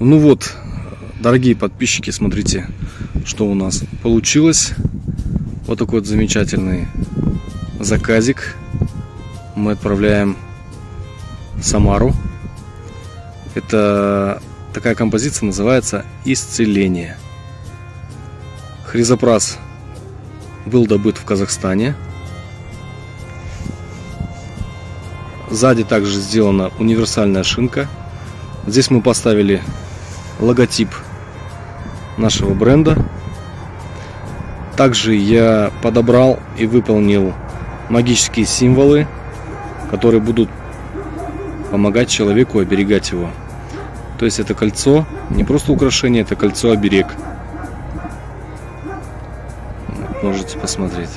Ну вот, дорогие подписчики, смотрите, что у нас получилось. Вот такой вот замечательный заказик. Мы отправляем в Самару. Это такая композиция называется «Исцеление». Хризопрас был добыт в Казахстане. Сзади также сделана универсальная шинка. Здесь мы поставили логотип нашего бренда. Также я подобрал и выполнил магические символы, которые будут помогать человеку оберегать его. То есть это кольцо не просто украшение, это кольцо оберег. Можете посмотреть.